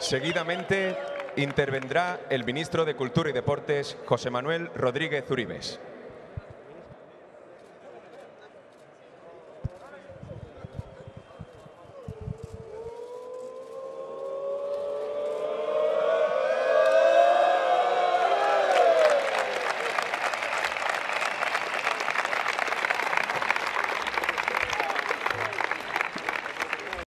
Seguidamente intervendrá el ministro de Cultura y Deportes, José Manuel Rodríguez Uribes.